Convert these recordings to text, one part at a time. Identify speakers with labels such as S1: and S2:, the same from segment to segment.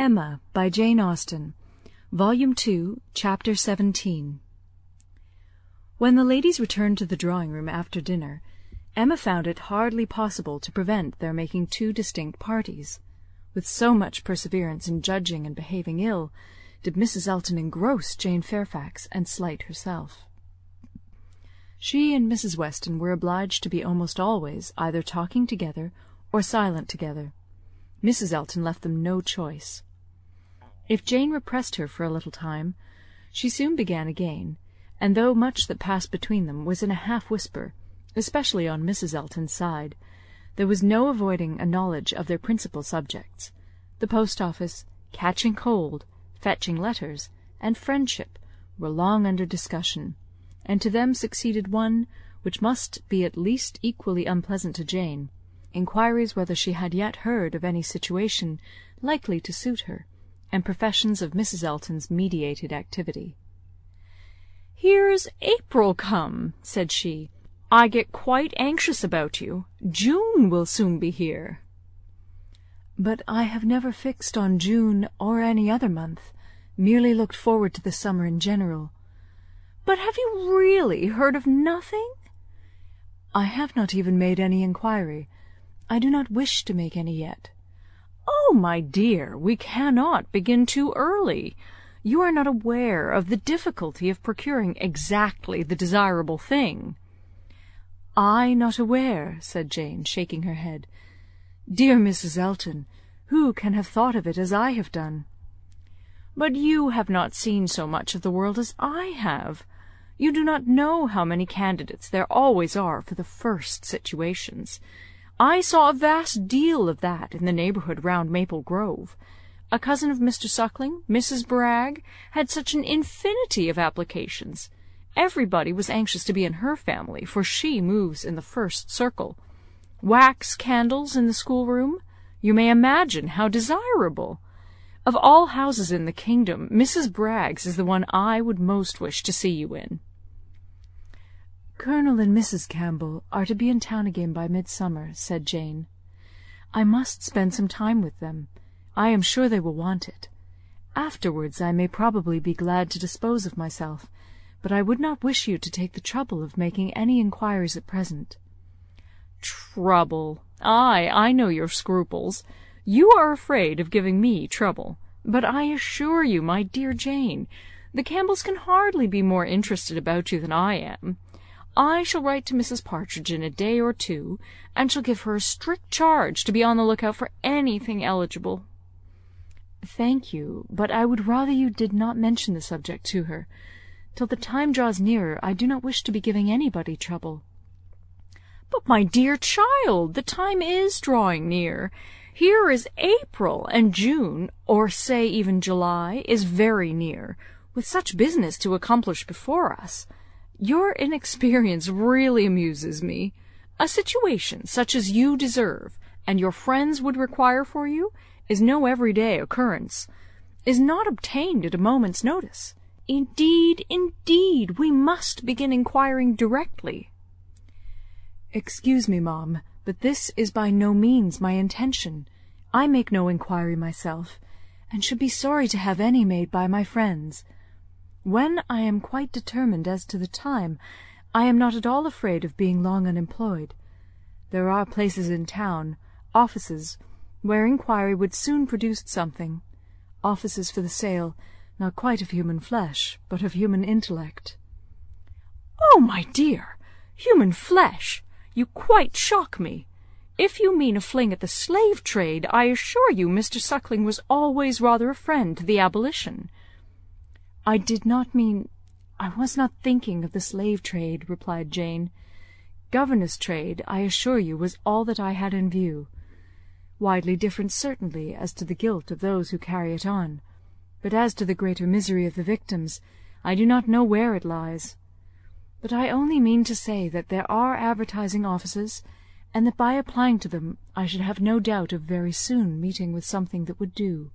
S1: Emma by Jane Austen Volume Two, Chapter XVII When the ladies returned to the drawing room after dinner, Emma found it hardly possible to prevent their making two distinct parties. With so much perseverance in judging and behaving ill, did Mrs. Elton engross Jane Fairfax and slight herself. She and Mrs. Weston were obliged to be almost always either talking together or silent together. Mrs. Elton left them no choice. If Jane repressed her for a little time, she soon began again, and though much that passed between them was in a half whisper, especially on Mrs. Elton's side, there was no avoiding a knowledge of their principal subjects. The post office, catching cold, fetching letters, and friendship were long under discussion, and to them succeeded one which must be at least equally unpleasant to Jane, inquiries whether she had yet heard of any situation likely to suit her and professions of Mrs. Elton's mediated activity. "Here's April come," said she. "I get quite anxious about you. June will soon be here." "But I have never fixed on June or any other month, merely looked forward to the summer in general."
S2: "But have you really heard of nothing?"
S1: "I have not even made any inquiry. I do not wish to make any yet.
S2: "Oh, my dear, we cannot begin too early. You are not aware of the difficulty of procuring exactly the desirable thing."
S1: "I not aware!" said Jane, shaking her head. "Dear Mrs. Elton, who can have thought of it as I have done?"
S2: "But you have not seen so much of the world as I have. You do not know how many candidates there always are for the first situations. I saw a vast deal of that in the neighbourhood round Maple Grove. A cousin of Mr. Suckling, Mrs. Bragg, had such an infinity of applications. Everybody was anxious to be in her family, for she moves in the first circle. Wax candles in the schoolroom? You may imagine how desirable. Of all houses in the kingdom, Mrs. Bragg's is the one I would most wish to see you in.
S1: "Colonel and Mrs. Campbell are to be in town again by midsummer," said Jane. "I must spend some time with them. I am sure they will want it. Afterwards I may probably be glad to dispose of myself, but I would not wish you to take the trouble of making any inquiries at present."
S2: "Trouble! Ay, I know your scruples. You are afraid of giving me trouble; but I assure you, my dear Jane, the Campbells can hardly be more interested about you than I am. I shall write to Mrs. Partridge in a day or two, and shall give her a strict charge to be on the look out for anything eligible."
S1: "Thank you, but I would rather you did not mention the subject to her. Till the time draws nearer I do not wish to be giving anybody trouble."
S2: "But, my dear child, the time is drawing near. Here is April, and June, or say even July, is very near, with such business to accomplish before us. Your inexperience really amuses me. A situation such as you deserve, and your friends would require for you, is no everyday occurrence, is not obtained at a moment's notice. Indeed, indeed, we must begin inquiring directly."
S1: "Excuse me, ma'am, but this is by no means my intention. I make no inquiry myself, and should be sorry to have any made by my friends. When I am quite determined as to the time, I am not at all afraid of being long unemployed. There are places in town, offices, where inquiry would soon produce something; offices for the sale, not quite of human flesh, but of human intellect."
S2: "Oh, my dear! Human flesh! You quite shock me. If you mean a fling at the slave trade, I assure you Mr. Suckling was always rather a friend to the abolition.
S1: "I did not mean I was not thinking of the slave trade," replied Jane. "Governess trade, I assure you, was all that I had in view. Widely different, certainly, as to the guilt of those who carry it on; but as to the greater misery of the victims, I do not know where it lies. But I only mean to say that there are advertising offices, and that by applying to them I should have no doubt of very soon meeting with something that would do."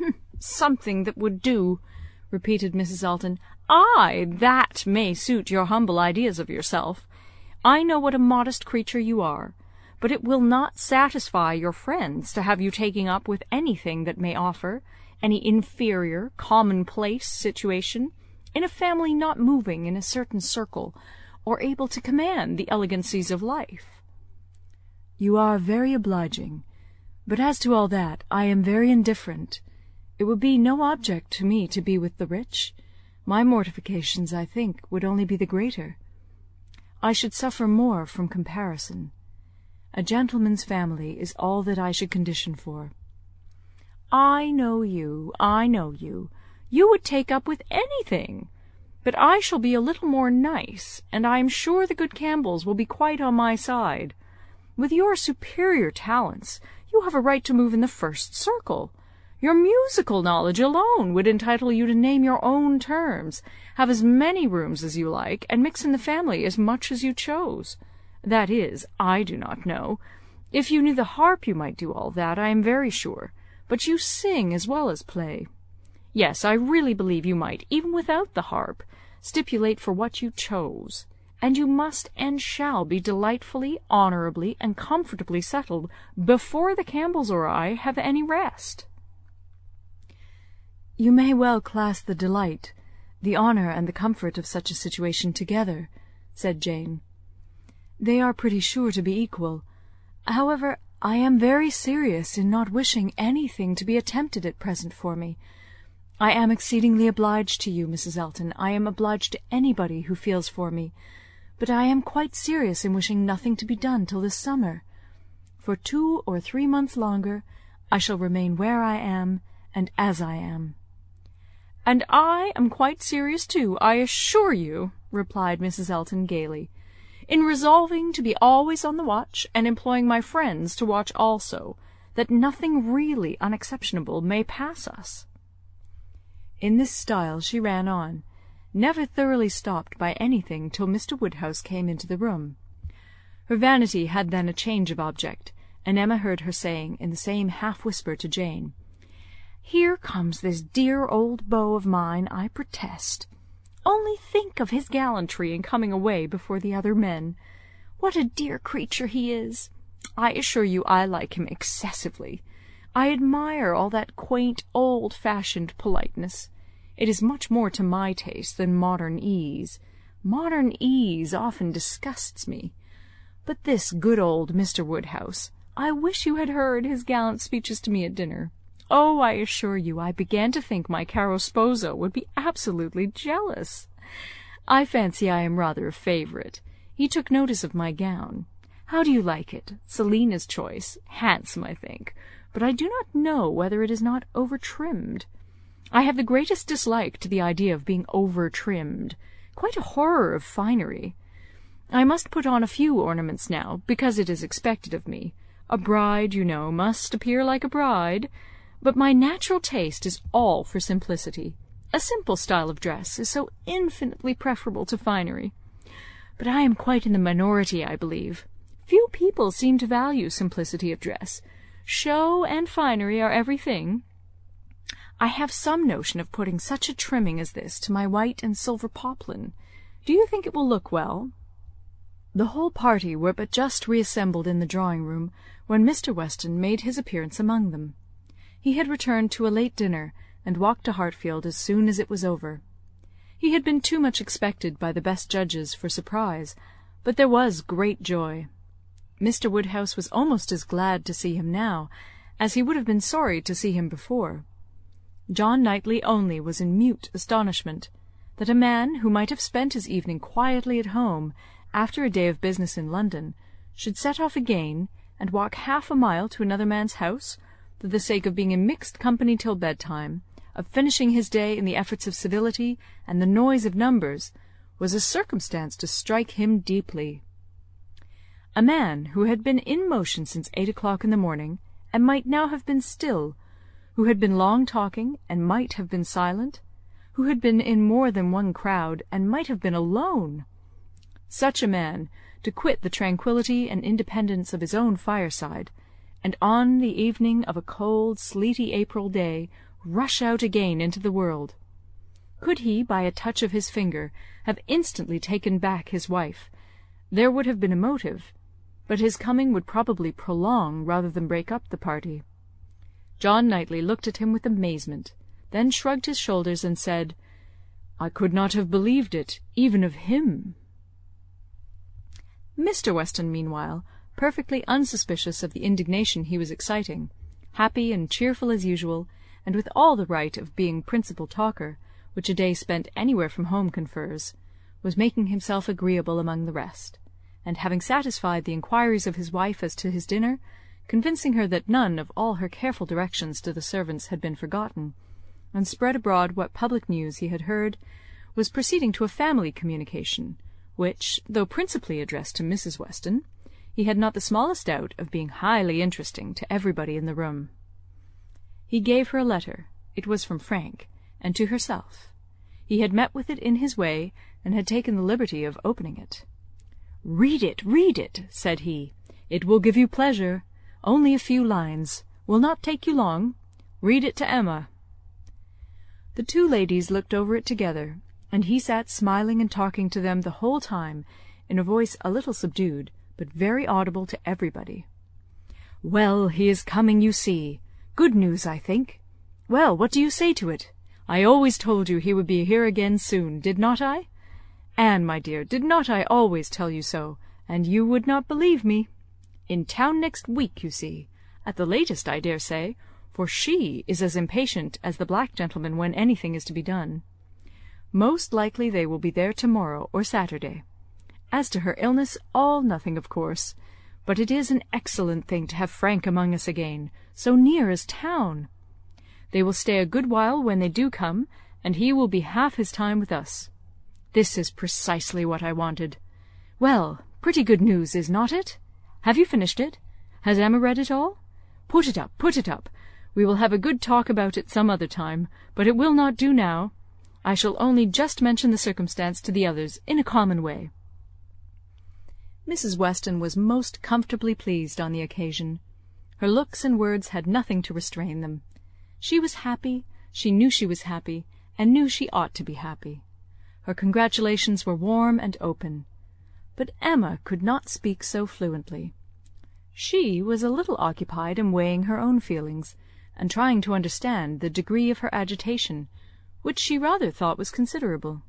S2: "Something that would do!" Repeated Mrs. Elton. "Ay, that may suit your humble ideas of yourself. I know what a modest creature you are. but it will not satisfy your friends to have you taking up with anything that may offer any inferior, commonplace situation in a family not moving in a certain circle, or able to command the elegancies of life.
S1: You are very obliging, but as to all that, I am very indifferent. It would be no object to me to be with the rich. My mortifications, I think, would only be the greater. I should suffer more from comparison. A gentleman's family is all that I should condition for.
S2: I know you, I know you. You would take up with anything. But I shall be a little more nice, and I am sure the good Campbells will be quite on my side. With your superior talents, you have a right to move in the first circle. Your musical knowledge alone would entitle you to name your own terms, have as many rooms as you like, and mix in the family as much as you chose. That is, I do not know. If you knew the harp you might do all that, I am very sure. But you sing as well as play. Yes, I really believe you might, even without the harp, stipulate for what you chose and you must and shall be delightfully, honourably, and comfortably settled before the Campbells or I have any rest."
S1: "You may well class the delight, the honour, and the comfort of such a situation together," said Jane. "They are pretty sure to be equal. However, I am very serious in not wishing anything to be attempted at present for me. I am exceedingly obliged to you, Mrs. Elton. I am obliged to anybody who feels for me but I am quite serious in wishing nothing to be done till this summer. For two or three months longer I shall remain where I am, and as I am."
S2: "And I am quite serious too, I assure you," replied Mrs. Elton gaily, "in resolving to be always on the watch, and employing my friends to watch also, that nothing really unexceptionable may pass us."
S1: In this style she ran on never thoroughly stopped by anything till Mr. Woodhouse came into the room. Her vanity had then a change of object, and Emma heard her saying, in the same half whisper to Jane,
S2: "Here comes this dear old beau of mine, I protest. Only think of his gallantry in coming away before the other men. What a dear creature he is! I assure you I like him excessively. I admire all that quaint, old fashioned politeness. It is much more to my taste than modern ease. Modern ease often disgusts me. But this good old Mr. Woodhouse, I wish you had heard his gallant speeches to me at dinner. Oh, I assure you I began to think my caro sposo would be absolutely jealous. I fancy I am rather a favourite. He took notice of my gown. How do you like it? Selina's choice. Handsome, I think. But I do not know whether it is not over-trimmed. I have the greatest dislike to the idea of being over-trimmed, quite a horror of finery. I must put on a few ornaments now, because it is expected of me. A bride, you know, must appear like a bride. But my natural taste is all for simplicity. A simple style of dress is so infinitely preferable to finery. But I am quite in the minority, I believe. Few people seem to value simplicity of dress. Show and finery are everything, I have some notion of putting such a trimming as this to my white and silver poplin. Do you think it will look well?" The whole party were but just reassembled in the drawing-room when Mr. Weston made his appearance among them. He had returned to a late dinner, and walked to Hartfield as soon as it was over. He had been too much expected by the best judges for surprise, but there was great joy. Mr. Woodhouse was almost as glad to see him now as he would have been sorry to see him before. John Knightley only was in mute astonishment that a man who might have spent his evening quietly at home after a day of business in London should set off again and walk half a mile to another man's house for the sake of being in mixed company till bedtime, of finishing his day in the efforts of civility and the noise of numbers, was a circumstance to strike him deeply. A man who had been in motion since eight o'clock in the morning, and might now have been still who had been long talking, and might have been silent, who had been in more than one crowd, and might have been alone. Such a man, to quit the tranquillity and independence of his own fireside, and on the evening of a cold, sleety April day rush out again into the world. Could he, by a touch of his finger, have instantly taken back his wife, there would have been a motive, but his coming would probably prolong rather than break up the party. John Knightley looked at him with amazement, then shrugged his shoulders and said, "I could not have believed it, even of him." Mr. Weston, meanwhile, perfectly unsuspicious of the indignation he was exciting, happy and cheerful as usual, and with all the right of being principal talker, which a day spent anywhere from home confers, was making himself agreeable among the rest, and having satisfied the inquiries of his wife as to his dinner, convincing her that none of all her careful directions to the servants had been forgotten, and spread abroad what public news he had heard, was proceeding to a family communication, which, though principally addressed to Mrs. Weston, he had not the smallest doubt of being highly interesting to everybody in the room. He gave her a letter; it was from Frank, and to herself. He had met with it in his way, and had taken the liberty of opening it. "Read it, read it," said he. "It will give you pleasure. Only a few lines. Will not take you long. Read it to Emma." The two ladies looked over it together, and he sat smiling and talking to them the whole time, in a voice a little subdued, but very audible to everybody. "Well, he is coming, you see. Good news, I think. Well, what do you say to it? I always told you he would be here again soon, did not I? Anne, my dear, did not I always tell you so, and you would not believe me? In town next week, you see at the latest, I dare say for she is as impatient as the black gentleman when anything is to be done. Most likely they will be there to morrow or Saturday. As to her illness, all nothing, of course; but it is an excellent thing to have Frank among us again, so near as town. They will stay a good while when they do come, and he will be half his time with us. This is precisely what I wanted. Well, pretty good news, is not it? Have you finished it? Has Emma read it all? Put it up, put it up. We will have a good talk about it some other time, but it will not do now. I shall only just mention the circumstance to the others, in a common way." Mrs. Weston was most comfortably pleased on the occasion. Her looks and words had nothing to restrain them. She was happy, she knew she was happy, and knew she ought to be happy. Her congratulations were warm and open. But Emma could not speak so fluently. She was a little occupied in weighing her own feelings and trying to understand the degree of her agitation, which she rather thought was considerable.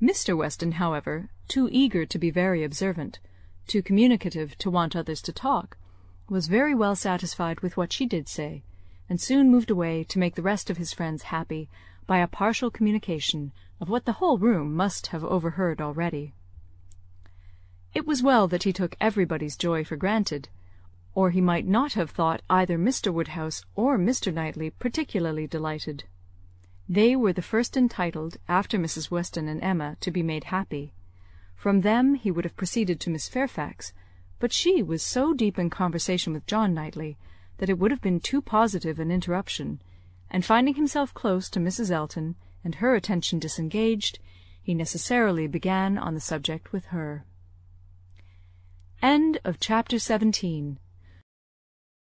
S2: Mr. Weston, however, too eager to be very observant, too communicative to want others to talk, was very well satisfied with what she did say, and soon moved away to make the rest of his friends happy by a partial communication of what the whole room must have overheard already. It was well that he took everybody's joy for granted, or he might not have thought either Mr. Woodhouse or Mr. Knightley particularly delighted. They were the first entitled, after Mrs. Weston and Emma, to be made happy. From them he would have proceeded to Miss Fairfax, but she was so deep in conversation with John Knightley that it would have been too positive an interruption, and finding himself close to Mrs. Elton, and her attention disengaged, he necessarily began on the subject with her. End of chapter 17